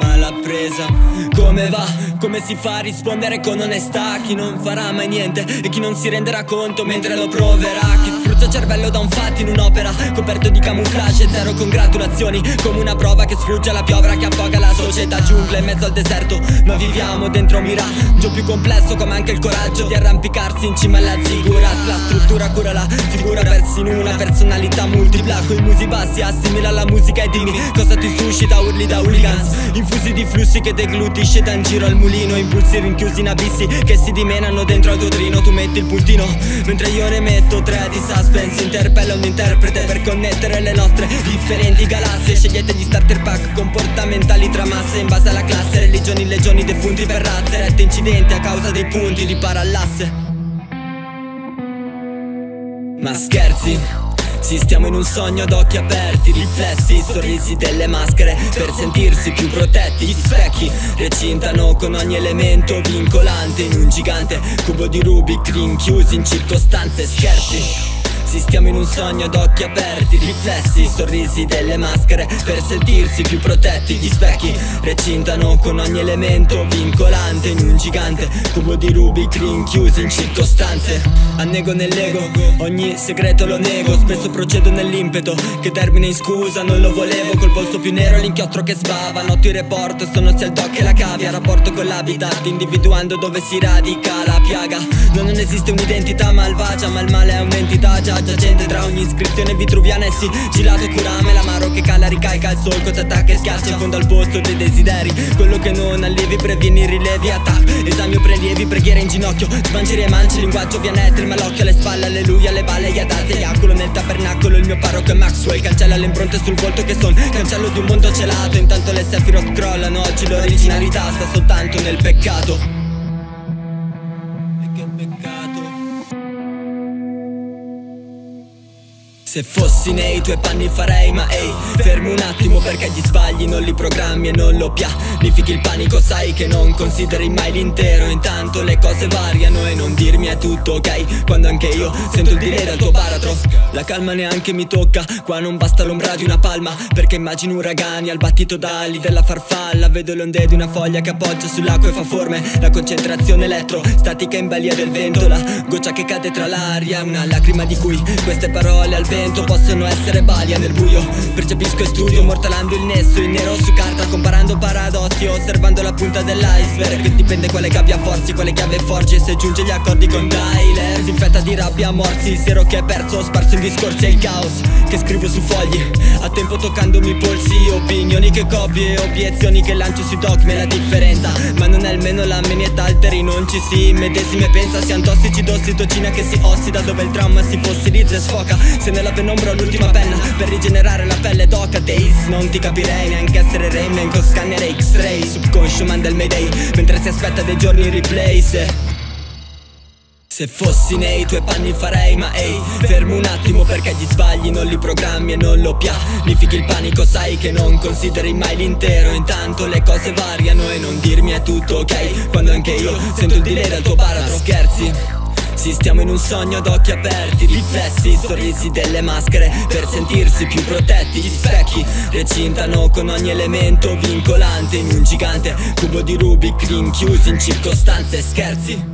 Ma l'ha presa Come va? Come si fa a rispondere con onestà? Chi non farà mai niente e chi non si renderà conto mentre lo proverà Chi spruzza cervello da un fatto in un'opera Coperto di camouflage zero congratulazioni Come una prova che sfugge alla piovra che affoga la società Giungla in mezzo al deserto. Ma viviamo dentro un miraggio più complesso come anche il coraggio Di arrampicarsi in cima alla zigurat La struttura cura la figura persi in una personalità multipla Coi musi bassi assimila la musica e dimmi Cosa ti suscita? Urli da hooligans Infusi di flussi che deglutisce da in giro al mulino Impulsi rinchiusi in abissi che si dimenano dentro al tuo trino Tu metti il puntino mentre io ne metto tre di suspense Interpella un interprete per connettere le nostre differenti galassie Scegliete gli starter pack comportamentali tra masse In base alla classe, religioni, legioni, defunti per razze Rette incidenti a causa dei punti di parallasse ma scherzi? Sì, stiamo in un sogno ad occhi aperti, riflessi, sorrisi delle maschere per sentirsi più protetti. Gli specchi recintano con ogni elemento vincolante in un gigante cubo di Rubik rinchiusi in circostanze scherzi. Sì, stiamo in un sogno ad occhi aperti, riflessi, sorrisi delle maschere per sentirsi più protetti. Gli specchi recintano con ogni elemento vincolante in un gigante cubo di Rubik rinchiusi in circostanze. Annego nell'ego, ogni segreto lo nego, spesso procedo nell'impeto che termina in scusa, non lo volevo col polso più nero, l'inchiostro che sbava, noto il report, sono sia il doc che la cavia, rapporto con l'habitat, individuando dove si radica la piaga. No, non esiste un'identità malvagia, ma il male è un'entità già giacente tra ogni iscrizione vitruviana e sigillato curame, l'amaro che cala ricarica il solco, ti attacca e schiaccia in fondo al posto dei desideri, quello che non allievi previeni rilevi, attack, esami o prelievi, preghiera in ginocchio, smanci e manci, linguaggio vianetri, ma l'occhio alle spalle, alleluia, alle balle, gli adatti, eiaculo nel tabernacolo, il mio parroco è Maxwell, cancella le impronte sul volto che son, cancello di un mondo celato, intanto le Sephiroth crollano, oggi l'originalità sta soltanto nel peccato. Se fossi nei tuoi panni farei ma ehi Fermi un attimo perché gli sbagli non li programmi e non lo pianifichi. Il panico Sai che non consideri mai l'intero. Intanto le cose variano e non dirmi è tutto ok. Quando anche io sento il dire dal tuo baratro La calma neanche mi tocca. Qua non basta l'ombra di una palma Perché immagino uragani al battito d'ali della farfalla. Vedo le onde di una foglia che appoggia sull'acqua e fa forme La concentrazione elettro statica in balia del vento. La goccia che cade tra l'aria Una lacrima di cui queste parole al vento possono essere balia nel buio. Percepisco e studio mortalando il nesso in nero su carta Comparando paradossi osservando la punta dell'iceberg. Dipende quale gabbia forzi, quale chiave forgi E se giunge gli accordi con Tyler. Si infetta di rabbia morsi Il sero che è perso sparso in discorsi e il caos Che scrivo su fogli. A tempo toccandomi i polsi Opinioni che copie Obiezioni che lancio sui dogmi è la differenza. Ma non è almeno la menietta alteri Non ci si medesime pensa Siano tossici d'ossitocina che si ossida Dove il trauma si fossilizza e sfoca. Se nella penombra ho l'ultima penna Per rigenerare la pelle d'oca Days Non ti capirei neanche essere Rayman Con scanner X-ray. Subconscio manda il mayday Mentre si aspetta dei giorni replay. Se se fossi nei tuoi panni farei ma ehi Fermo un attimo perché gli sbagli non li programmi e non lo pianifichi. Il panico Sai che non consideri mai l'intero. Intanto le cose variano e non dirmi è tutto ok Quando anche io sento il delay dal tuo baratro. Scherzi sì, stiamo in un sogno ad occhi aperti, riflessi, sorrisi delle maschere per sentirsi più protetti. Gli specchi recintano con ogni elemento vincolante in un gigante cubo di Rubik rinchiusi in circostanze scherzi.